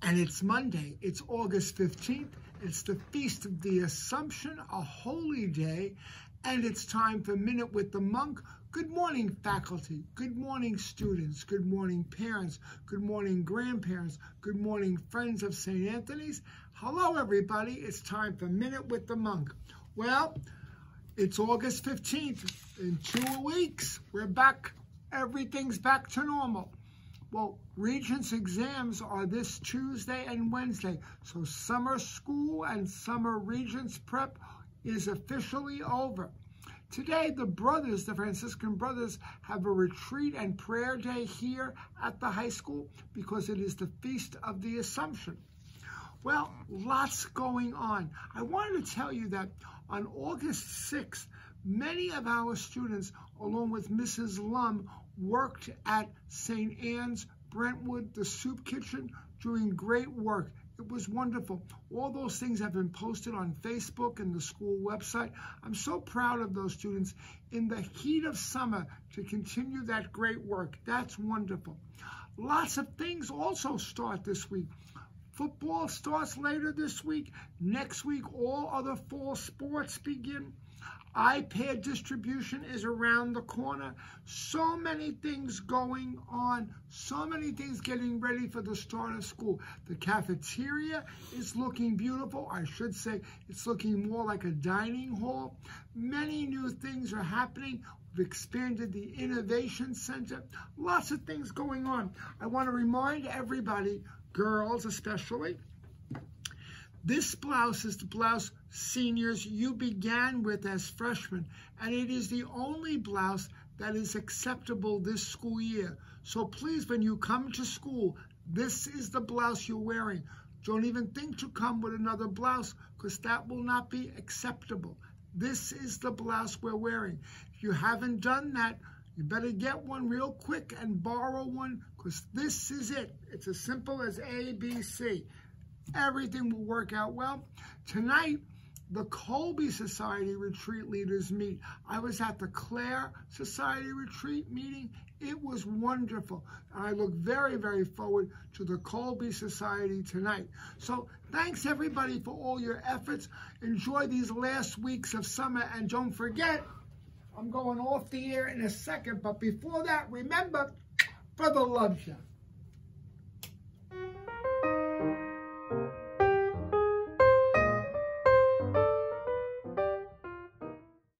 And it's Monday. It's August 15th. It's the Feast of the Assumption, a holy day. And it's time for Minute with the Monk. Good morning, faculty. Good morning, students. Good morning, parents. Good morning, grandparents. Good morning, friends of St. Anthony's. Hello, everybody. It's time for Minute with the Monk. Well, it's August 15th. In two weeks, we're back. Everything's back to normal. Well, Regents exams are this Tuesday and Wednesday. So summer school and summer Regents prep is officially over. Today, the brothers, the Franciscan brothers, have a retreat and prayer day here at the high school because it is the Feast of the Assumption. Well, lots going on. I wanted to tell you that on August 6th, many of our students, along with Mrs. Lum, worked at St. Anne's, Brentwood, the soup kitchen, doing great work. It was wonderful. All those things have been posted on Facebook and the school website. I'm so proud of those students in the heat of summer to continue that great work. That's wonderful. Lots of things also start this week. Football starts later this week. Next week, all other fall sports begin iPad distribution is around the corner. So many things going on. So many things getting ready for the start of school. The cafeteria is looking beautiful. I should say it's looking more like a dining hall. Many new things are happening. We've expanded the Innovation Center. Lots of things going on. I want to remind everybody, girls especially, this blouse is the blouse, seniors, you began with as freshmen, and it is the only blouse that is acceptable this school year. So please, when you come to school, this is the blouse you're wearing. Don't even think to come with another blouse because that will not be acceptable. This is the blouse we're wearing. If you haven't done that, you better get one real quick and borrow one because this is it. It's as simple as A, B, C everything will work out well. Tonight, the Kolbe Society retreat leaders meet. I was at the Clare Society retreat meeting. It was wonderful. And I look very, very forward to the Kolbe Society tonight. So thanks everybody for all your efforts. Enjoy these last weeks of summer and don't forget, I'm going off the air in a second. But before that, remember, Brother loves you.